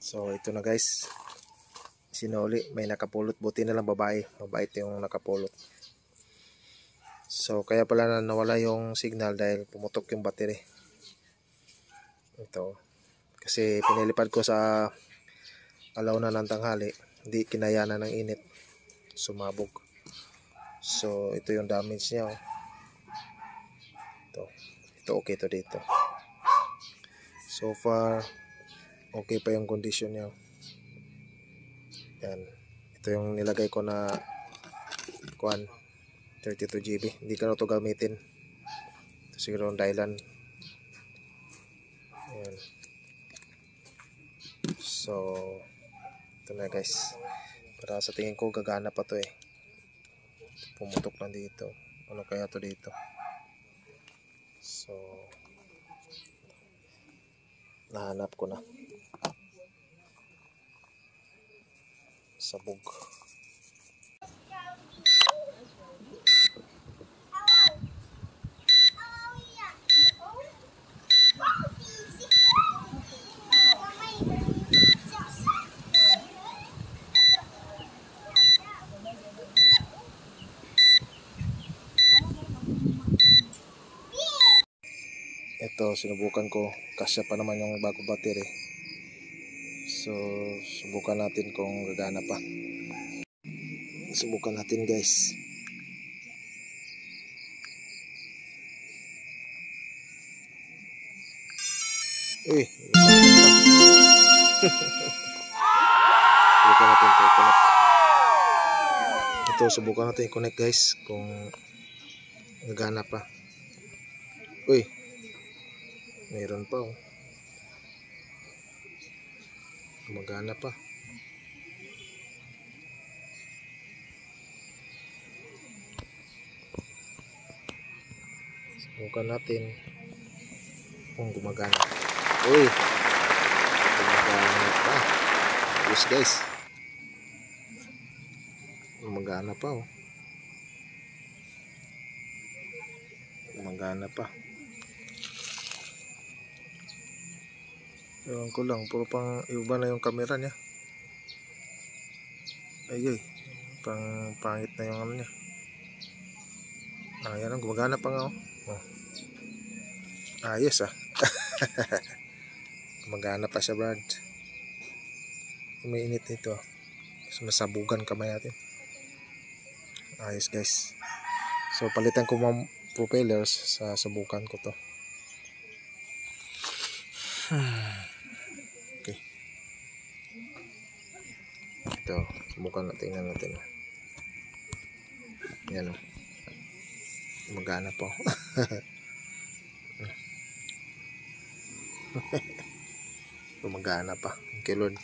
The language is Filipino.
So ito na guys. Sinuli, may nakapulot. Buti na lang babae. Mabait yung nakapulot. So kaya pala na nawala yung signal dahil pumutok yung battery. Ito. Kasi pinilipad ko sa alaw na ng tanghali. Hindi kinayanan ng init. Sumabog. So ito yung damage niya. Oh. Ito. Ito okay to dito. So far, okay pa yung condition niya. Yan. Ito yung nilagay ko na kuan 32 GB. Hindi ko na ito gamitin. Ito siguro ang dahilan. Yan. So, ito na guys. Para sa tingin ko gagana pa to eh. Pumutok lang dito. Ano kaya to dito? So, nahanap ko na. Sabog. Ito, sinubukan ko. Kasya pa naman yung bago battery. So, subukan natin kung gagana pa. Subukan natin guys. Uy, subukan natin ito i-connect. Ito, subukan natin i-connect guys kung gagana pa. Uy, Meron pa oh. Gumagana pa. Subukan natin kung gumagana. Uy! Gumagana pa. Yes guys. Gumagana pa oh. Gumagana pa. Ewan ko lang, puro pang iba na yung camera niya. Ay pang pangit na yung ano niya. Ah, yan gumagana pa nga oh. oh. Ayos ah. gumagana pa siya Brad. May init nito. So, masabugan kamay natin. Ayos guys. So palitan ko mga propellers sa subukan ko to. Okay. Ito, subukan natin, tingnan natin. Yan o. Magana po. Gumagana pa. Okay, Lord.